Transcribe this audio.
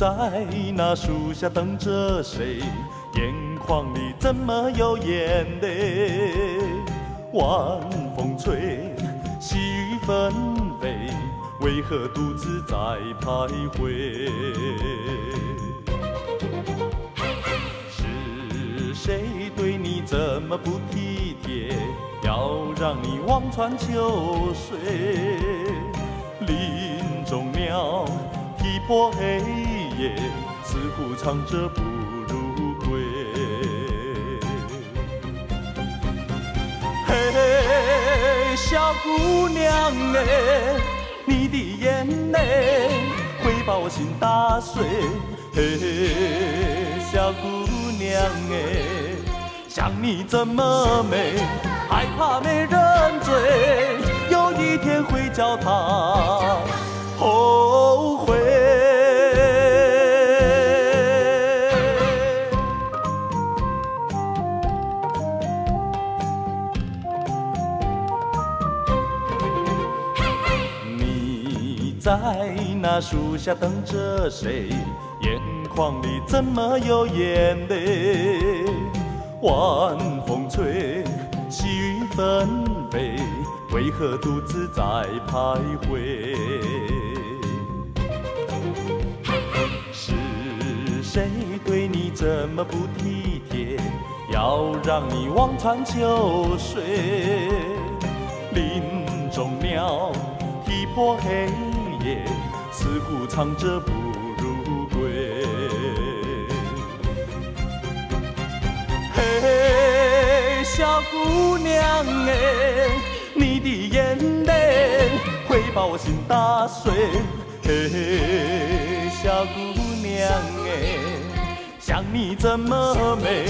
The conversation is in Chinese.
在那树下等着谁？眼眶里怎么有眼泪？晚风吹，细雨纷飞，为何独自在徘徊？是谁对你这么不体贴？要让你望穿秋水？林中鸟啼破黑夜，似乎唱着不如归。嘿，小姑娘哎，你的眼泪会把我心打碎。嘿，小姑娘哎，想你这么美，害怕没人追，有一天会叫她在那树下等着谁？眼眶里怎么有眼泪？晚风吹，细雨纷飞，为何独自在徘徊？是谁对你这么不体贴？要让你望穿秋水？林中鸟啼破黑夜，似乎唱着不如归。嘿，小姑娘哎，你的眼泪会把我心打碎。嘿，小姑娘哎，像你这么美，